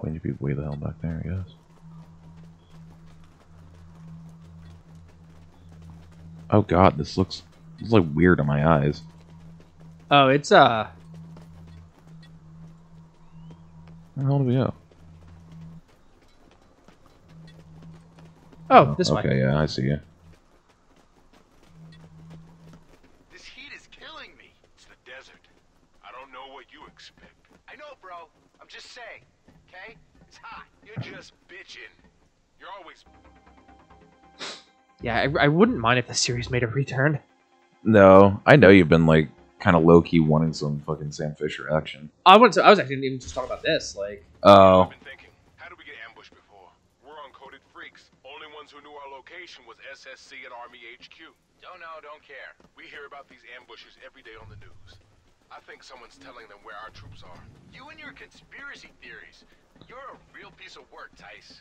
Oh, we need to be way the hell back there, I guess. Oh god, this looks this looks like weird in my eyes. Oh, it's uh. Where the hell do we go? Oh, this one okay, way. yeah, I see you. I, I wouldn't mind if the series made a return. No, I know you've been like kind of low key wanting some fucking Sam Fisher action. I wanted to, I was actually even just talking about this. Like, Oh, I've been thinking, how did we get ambushed before? We're uncoded freaks. Only ones who knew our location was SSC and Army HQ. Don't know, don't care. We hear about these ambushes every day on the news. I think someone's telling them where our troops are. You and your conspiracy theories. You're a real piece of work, Tice.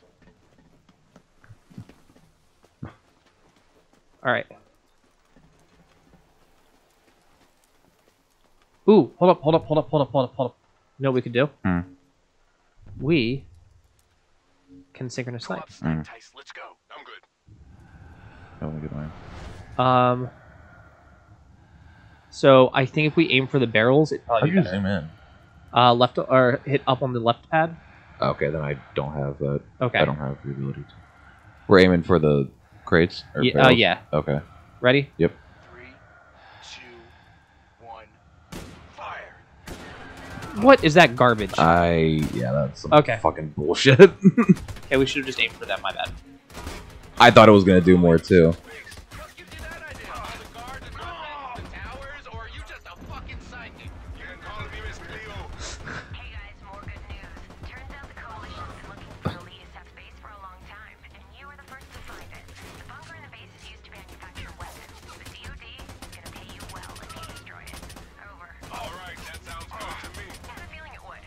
All right. Ooh, hold up, hold up, hold up, hold up, hold up, hold up. You know what we could do? Hmm. We can synchronous Go snipe. Mm. Let's go. I'm good. I want to get mine. Um. So I think if we aim for the barrels, it How probably do you better. zoom in? Uh, left or hit up on the left pad. Okay, then I don't have that. Okay. I don't have the ability to. We're aiming for the crates. Or Yeah, uh, yeah. Okay. Ready? Three, two, one, fire. What is that garbage? I yeah, that's some Okay. fucking bullshit. okay, we should have just aimed for that. My bad. I thought it was gonna do more too.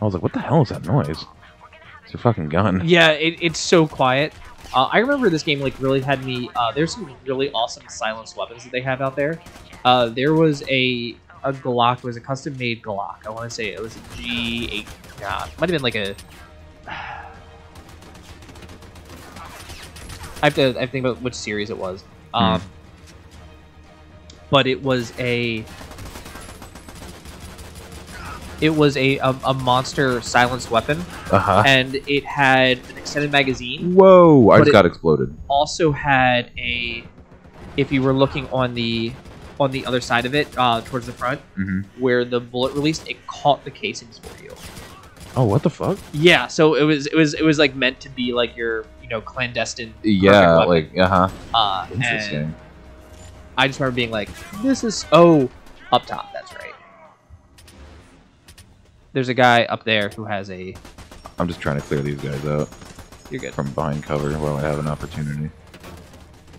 I was like, what the hell is that noise? We're gonna have It's your fucking gun. Yeah, it, it's so quiet. Uh, I remember this game like really had me. Uh, there's some really awesome silenced weapons that they have out there. Uh, there was a a Glock. It was a custom made Glock. I want to say it was a G8. God, might have been like a. I have to. I have to think about which series it was. Um, but it was a. It was a, a, a monster silenced weapon, Uh huh. and it had an extended magazine. Whoa! I just got exploded. Also had a, if you were looking on the on the other side of it, uh, towards the front, hmm where the bullet released, it caught the casings for you. Oh, what the fuck? Yeah, so it was it was it was like meant to be like your you know clandestine. Yeah, like uh huh. uh, Interesting. and I just remember being like, "This is oh, up top." There's a guy up there who has a. I'm just trying to clear these guys out You're good. from behind cover while I have an opportunity.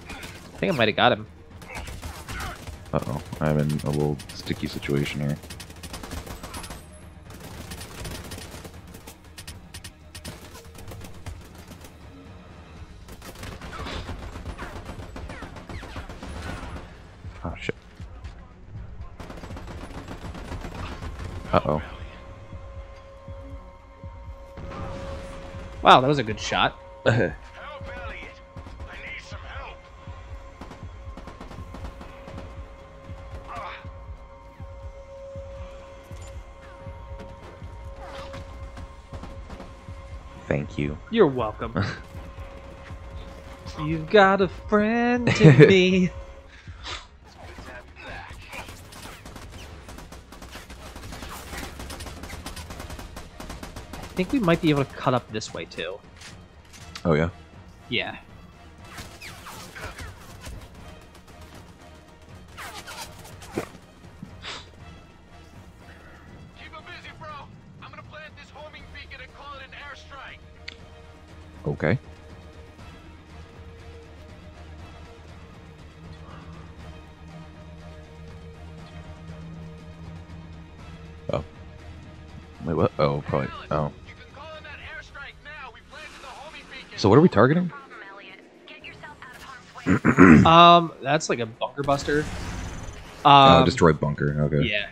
I think I might have got him. Uh oh, I'm in a little sticky situation here. Oh shit. Uh oh. Wow, that was a good shot. Help, Elliot. I need some help. Thank you. You're welcome. You've got a friend in me. it's good to have you back. I think we might be able to cut up this way too. Oh yeah. Yeah. Keep it busy, bro. So what are we targeting? problem, Elliot. Get yourself out of harm's way. Um, that's like a bunker buster. Oh, Um, destroy bunker. Okay. Yeah.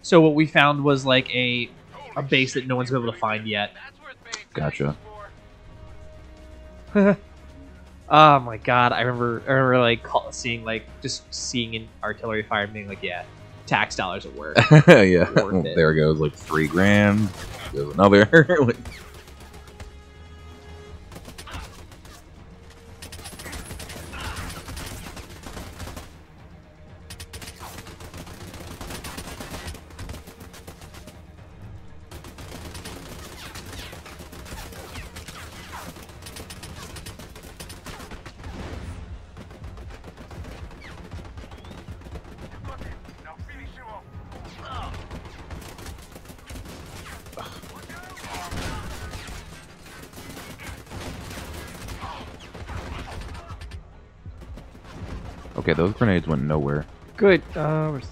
So what we found was like a a base that no one's been able to find yet. That's worth paying Gotcha. oh my god, I remember I remember like call, seeing like just seeing an artillery fire and being like, yeah, tax dollars at work. yeah. Worth it. There goes like three grand. Goes another. Like, okay, those grenades went nowhere. Good. Uh, where's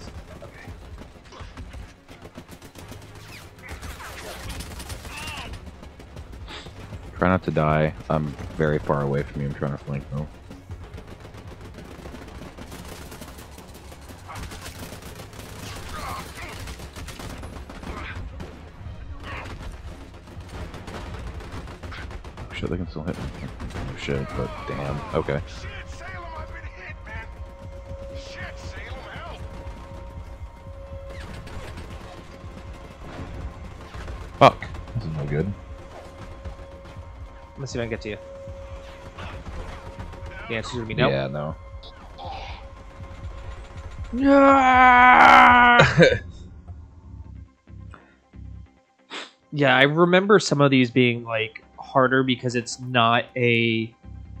Try not to die. I'm very far away from you. I'm trying to flank though. Shit, they can still hit me. Oh, shit, but damn. Okay. Fuck. This is no good. Let's see if I can get to you. The answer's gonna be no. Yeah, no. Yeah, I remember some of these being like harder because it's not a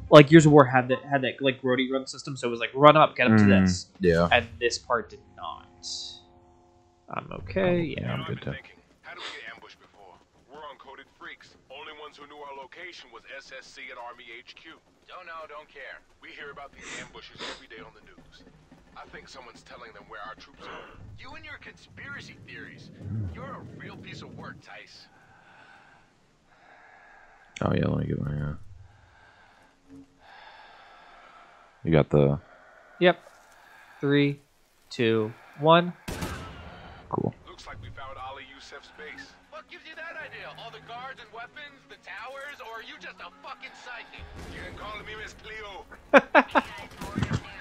like Gears of War had that had that like roadie run system, so it was like run up, get up to Mm. this, Yeah. and this part did not. I'm okay. Yeah, Yeah. I'm I've good been too. thinking, how do we get ambushed before? We're uncoded freaks. Only ones who knew our location was SSC and Army HQ. Don't know, don't care. We hear about these ambushes every day on the news. I think someone's telling them where our troops are. You and your conspiracy theories. You're a real piece of work, Tice. Oh yeah, let me get my. Uh... You got the Yep. Three, two, one. Cool. Looks like we found Ali Yusef's base. What gives you that idea? All the guards and weapons, the towers, or are you just a fucking psychic? You can call me Miss Cleo.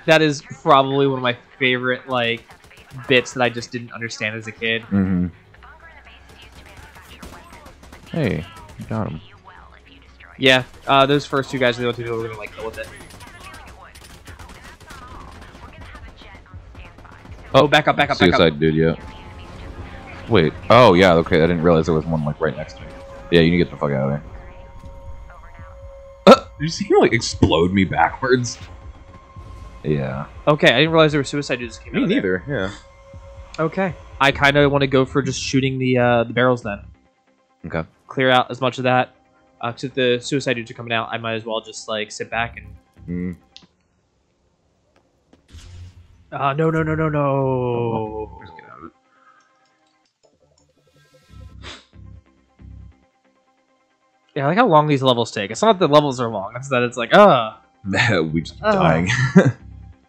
That is probably one of my favorite like bits that I just didn't understand as a kid. Mm-hmm. The bunker in the base is used to manufacture weapons. The Hey, you got him. you well if you destroy it. Yeah, uh, those first two guys are the only two people who are gonna like go with it. Feeling it would. Oh, and that's not all. We're gonna have a jet on standby. So Oh, back up, back up, back Suicide up. dude, yeah. kill the enemies just Wait. Oh yeah. Okay, I didn't realize there was one like right next to me. Yeah, you need to get the fuck out of there. Uh, did you see him like explode me backwards? Yeah. Okay, I didn't realize there were suicide dudes that came out. of there. Yeah. Okay, I kind of want to go for just shooting the uh, the barrels then. Okay. Clear out as much of that. Uh, 'cause if the suicide dudes are coming out, I might as well just like sit back and. Mm. Uh, no, no, no, no, no. Yeah, I like how long these levels take. It's not that the levels are long; it's that it's like, uh. we just keep Oh. dying.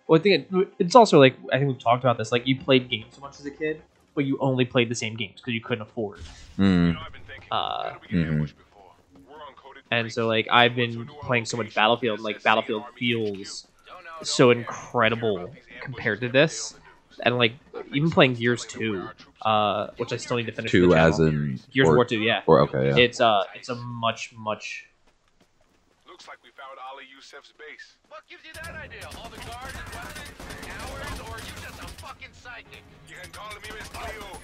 Well, I think it, it's also like I think we've talked about this. Like you played games so much as a kid, but you only played the same games because you couldn't afford. You mm. know, I've been thinking, Uh, how do we get mhm. ambushed before? We're uncoded And so like I've been who knew our playing so much Battlefield, was like Battlefield feels HQ. Don't know, so incredible We hear about these ambushes compared to this. on the news. And like even playing Gears two, where our troops are. uh, which I still need to finish. Two the as in Gears or, of War two, yeah. or okay, yeah. It's uh, it's a much much. Looks like we found Ali Yusef's base. What gives you that idea? All the guards and weapons, towers, or are you just a fucking psychic? You can call me Miss Cleo.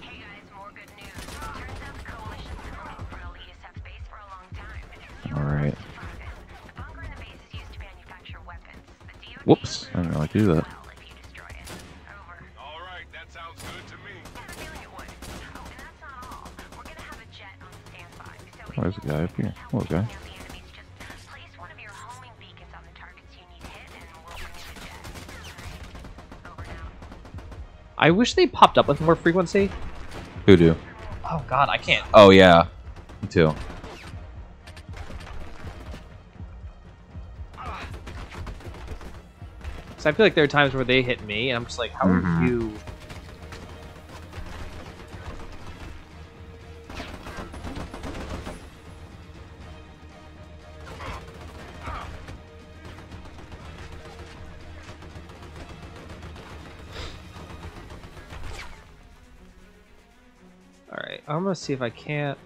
Hey guys, more good news. Turns out the coalition's been looking for Ali Yusef's base for a long time, and you All were the right. first to find it. The bunker in the base is used to manufacture weapons. The DoD Whoops, I didn't know I do that. There's a guy up here. Hello, guy. Help the enemies, just place one of your homing beacons on the targets you need hit, and we'll bring in the jet. Alright? Over now. I wish they popped up with more frequency. Who do? Oh God, I can't. Oh yeah. Me too. Cause I feel like there are times where they hit me, and I'm just like, how are Mhm. you? I'm gonna see if I can't.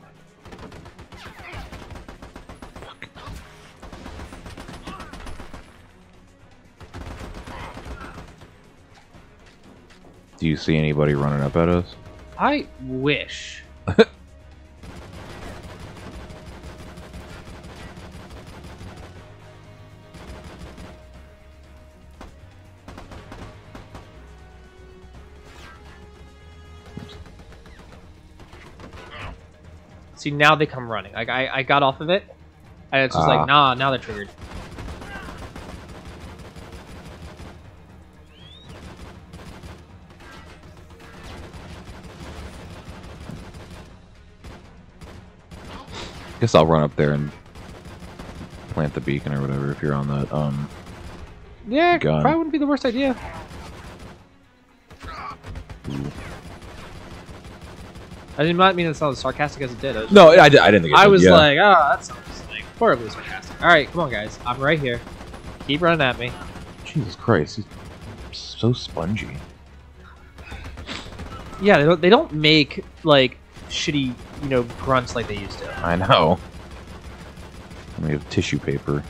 Do you see anybody running up at us? I wish. See now they come running. Like I, I got off of it, and it's just Ah. like nah. Now they're triggered. Guess I'll run up there and plant the beacon or whatever if you're on that. Um, Yeah, it. probably wouldn't be the worst idea. I did not mean to sound as sarcastic as it did. I no, I, did, I didn't think. It I was yeah. like, oh, that sounds like horribly sarcastic. All right, come on, guys. I'm right here. Keep running at me. Jesus Christ, he's so spongy. Yeah, they don't. They don't make like shitty, you know, grunts like they used to. I know. We have tissue paper.